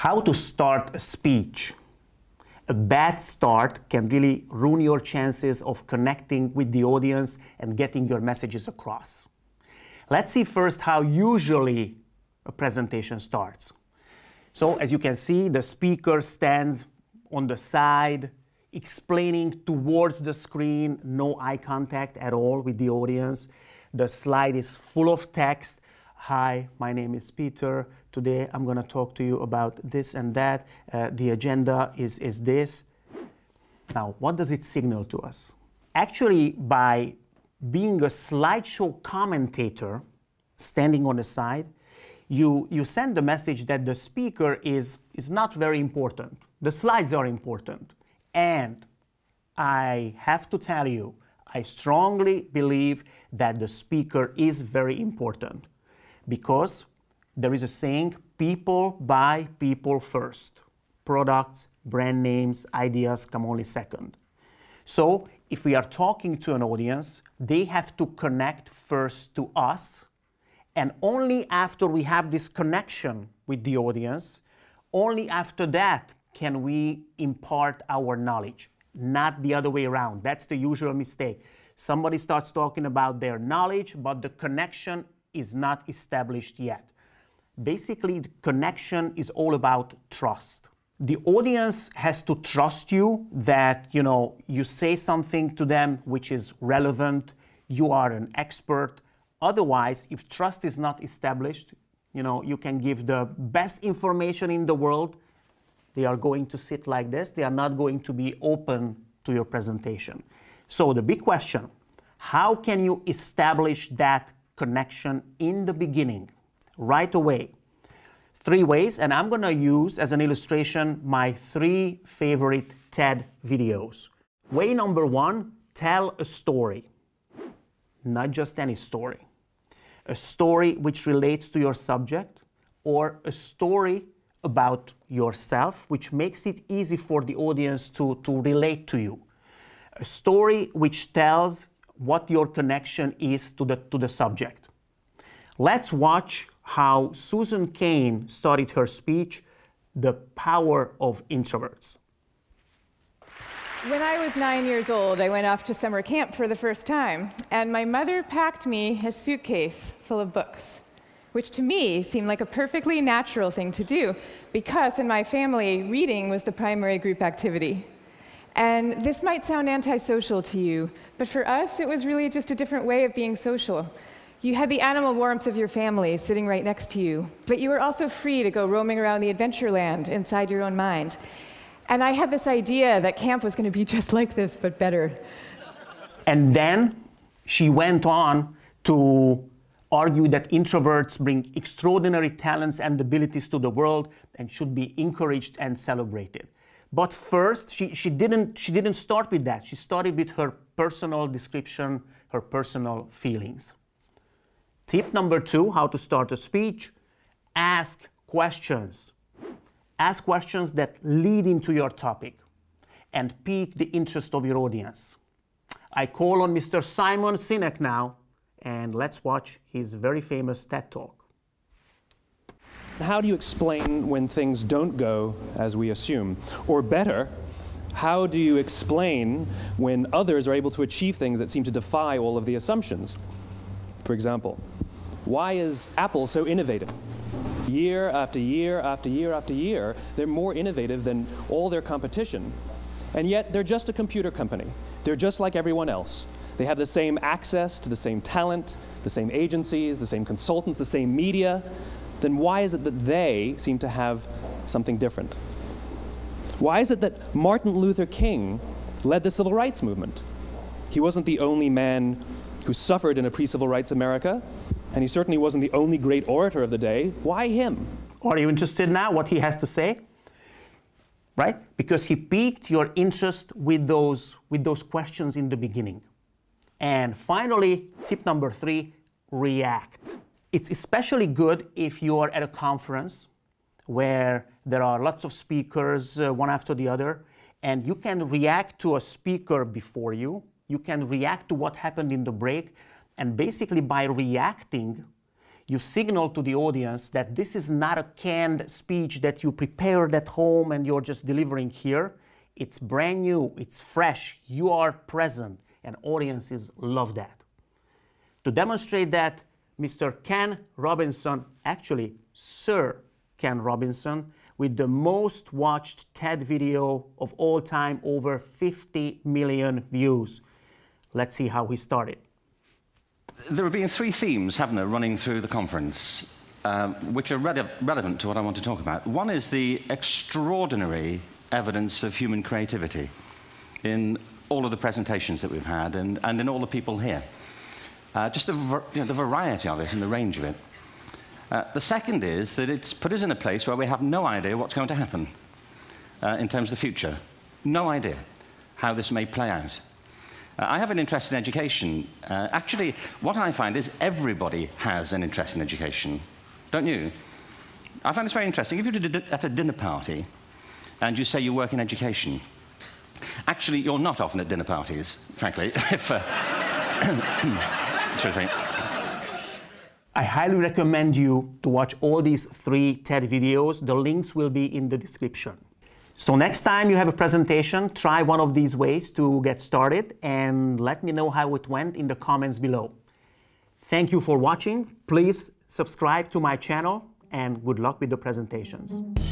How to start a speech. A bad start can really ruin your chances of connecting with the audience and getting your messages across. Let's see first how usually a presentation starts. So as you can see, the speaker stands on the side, explaining towards the screen, no eye contact at all with the audience. The slide is full of text. Hi, my name is Peter. Today I'm going to talk to you about this and that. Uh, the agenda is, is this. Now, what does it signal to us? Actually, by being a slideshow commentator standing on the side, you, you send the message that the speaker is, is not very important. The slides are important. And I have to tell you, I strongly believe that the speaker is very important because there is a saying people buy people first. Products, brand names, ideas come only second. So if we are talking to an audience, they have to connect first to us. And only after we have this connection with the audience, only after that can we impart our knowledge, not the other way around. That's the usual mistake. Somebody starts talking about their knowledge, but the connection is not established yet basically the connection is all about trust. The audience has to trust you that you know you say something to them which is relevant, you are an expert. Otherwise, if trust is not established, you know, you can give the best information in the world, they are going to sit like this, they are not going to be open to your presentation. So the big question, how can you establish that connection in the beginning? right away. Three ways, and I'm going to use as an illustration my three favorite TED videos. Way number one tell a story, not just any story. A story which relates to your subject, or a story about yourself, which makes it easy for the audience to, to relate to you. A story which tells what your connection is to the, to the subject. Let's watch how Susan Cain started her speech, The Power of Introverts. When I was nine years old, I went off to summer camp for the first time, and my mother packed me a suitcase full of books, which to me seemed like a perfectly natural thing to do, because in my family, reading was the primary group activity. And this might sound antisocial to you, but for us, it was really just a different way of being social. You had the animal warmth of your family sitting right next to you, but you were also free to go roaming around the adventure land inside your own mind. And I had this idea that camp was going to be just like this, but better. And then she went on to argue that introverts bring extraordinary talents and abilities to the world and should be encouraged and celebrated. But first, she, she, didn't, she didn't start with that. She started with her personal description, her personal feelings. Tip number two, how to start a speech, ask questions. Ask questions that lead into your topic and pique the interest of your audience. I call on Mr. Simon Sinek now, and let's watch his very famous TED Talk. How do you explain when things don't go as we assume? Or better, how do you explain when others are able to achieve things that seem to defy all of the assumptions? For example, why is Apple so innovative? Year after year after year after year, they're more innovative than all their competition. And yet, they're just a computer company. They're just like everyone else. They have the same access to the same talent, the same agencies, the same consultants, the same media. Then why is it that they seem to have something different? Why is it that Martin Luther King led the civil rights movement? He wasn't the only man who suffered in a pre civil rights America and he certainly wasn't the only great orator of the day. Why him? Are you interested now what he has to say? Right? Because he piqued your interest with those, with those questions in the beginning. And finally, tip number three react. It's especially good if you are at a conference where there are lots of speakers, uh, one after the other, and you can react to a speaker before you. You can react to what happened in the break and basically by reacting, you signal to the audience that this is not a canned speech that you prepared at home and you're just delivering here. It's brand new, it's fresh, you are present, and audiences love that. To demonstrate that, Mr. Ken Robinson, actually, Sir Ken Robinson, with the most watched TED video of all time, over 50 million views. Let's see how he started. There have been three themes, haven't there, running through the conference, um, which are re relevant to what I want to talk about. One is the extraordinary evidence of human creativity in all of the presentations that we've had and, and in all the people here. Uh, just the, you know, the, variety of it and the range of it. Uh, the second is that it's put us in a place where we have no idea what's going to happen uh, in terms of the future. No idea how this may play out. Uh, I have an interest in education. Uh, actually, what I find is everybody has an interest in education. Don't you? I find this very interesting. If you're at a dinner party and you say you work in education, actually, you're not often at dinner parties, frankly. if, I highly recommend you to watch all these three TED videos. The links will be in the description. So next time you have a presentation, try one of these ways to get started and let me know how it went in the comments below. Thank you for watching. Please subscribe to my channel and good luck with the presentations.